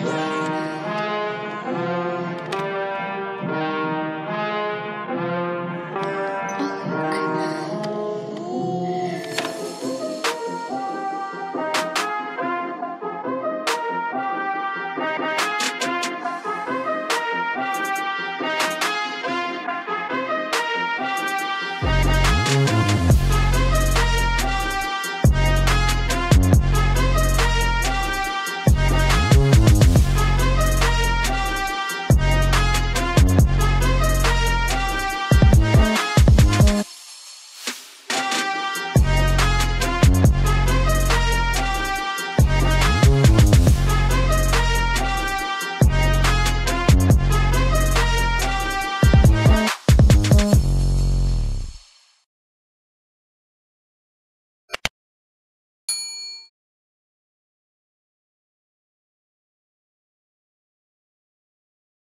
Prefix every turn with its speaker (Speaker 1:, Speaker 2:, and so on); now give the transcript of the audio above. Speaker 1: Bye.